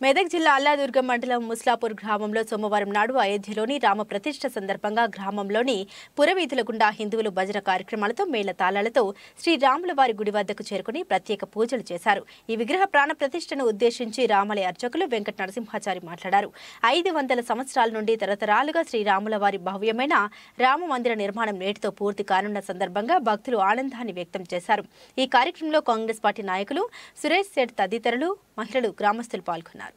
మెదక్ జిల్లా అల్లాదుర్గం మండలం ముస్లాపూర్ గ్రామంలో సోమవారం నాడు అయోధ్యలోని రామ ప్రతిష్ఠ సందర్భంగా గ్రామంలోని పురవీధుల గుండా హిందువులు భజన కార్యక్రమాలతో మేళ తాళాలతో శ్రీరాముల వారి గుడి వద్దకు చేరుకుని ప్రత్యేక పూజలు చేశారు. ఈ విగ్రహ ప్రాణ ప్రతిష్టను ఉద్దేశించి రామలయ అర్చకులు వెంకట నరసింహాచారి మాట్లాడారు. ఐదు వందల సంవత్సరాల నుండి తరతరాలుగా శ్రీరాముల వారి భవ్యమైన రామ మందిర నిర్మాణం నేటితో పూర్తి కానున్న సందర్భంగా భక్తులు ఆనందాన్ని వ్యక్తం చేశారు. ఈ కార్యక్రమంలో కాంగ్రెస్ పార్టీ నాయకులు సురేష్ సేఠ్ తదితరులు మహిళలు గ్రామస్తులు పాల్గొన్నారు.